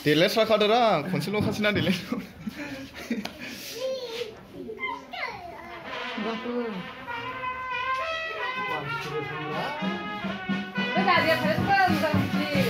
देलायस्रा खादोरा खनसेल' खासैना देलाय Vai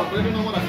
さん、ブの方なし